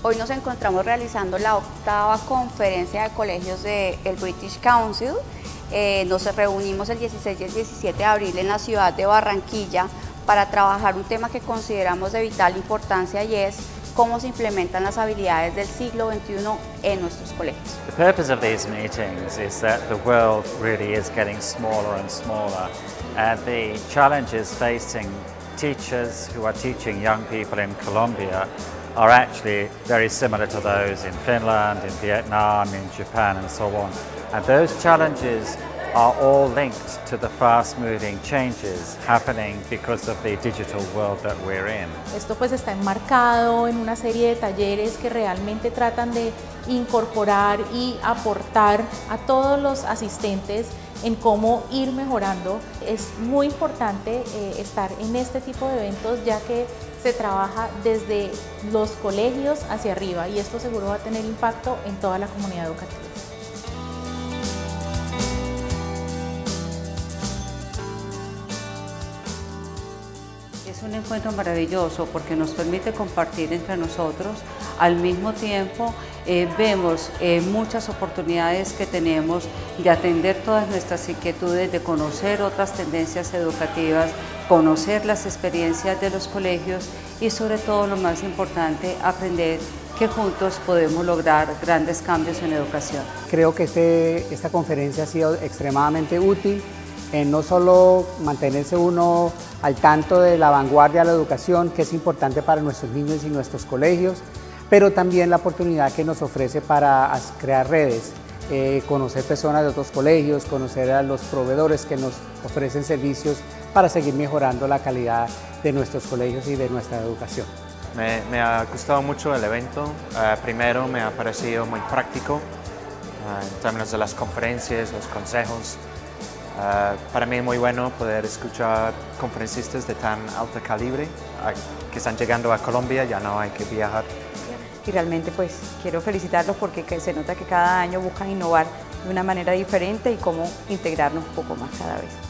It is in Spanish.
Hoy nos encontramos realizando la octava conferencia de colegios del British Council. Eh, nos reunimos el 16 y el 17 de abril en la ciudad de Barranquilla para trabajar un tema que consideramos de vital importancia y es cómo se implementan las habilidades del siglo XXI en nuestros colegios. The purpose of these meetings is that the world really is getting smaller and smaller and the challenges facing teachers who are teaching young people in Colombia are actually very similar to those in Finland, in Vietnam, in Japan and so on. And those challenges are all linked to the fast-moving changes happening because of the digital world that we're in. Esto pues está enmarcado en una serie de talleres que realmente tratan de incorporar y aportar a todos los asistentes en cómo ir mejorando. Es muy importante eh, estar en este tipo de eventos ya que se trabaja desde los colegios hacia arriba y esto seguro va a tener impacto en toda la comunidad educativa. Es un encuentro maravilloso porque nos permite compartir entre nosotros. Al mismo tiempo eh, vemos eh, muchas oportunidades que tenemos de atender todas nuestras inquietudes, de conocer otras tendencias educativas, conocer las experiencias de los colegios y sobre todo lo más importante, aprender que juntos podemos lograr grandes cambios en educación. Creo que este, esta conferencia ha sido extremadamente útil en no solo mantenerse uno al tanto de la vanguardia de la educación, que es importante para nuestros niños y nuestros colegios, pero también la oportunidad que nos ofrece para crear redes, eh, conocer personas de otros colegios, conocer a los proveedores que nos ofrecen servicios para seguir mejorando la calidad de nuestros colegios y de nuestra educación. Me, ha gustado mucho el evento. Eh, primero me ha parecido muy práctico eh, en términos de las conferencias, los consejos. Para mí es muy bueno poder escuchar conferencistas de tan alto calibre que están llegando a Colombia, ya no hay que viajar y realmente pues quiero felicitarlos porque se nota que cada año buscan innovar de una manera diferente y cómo integrarnos un poco más cada vez.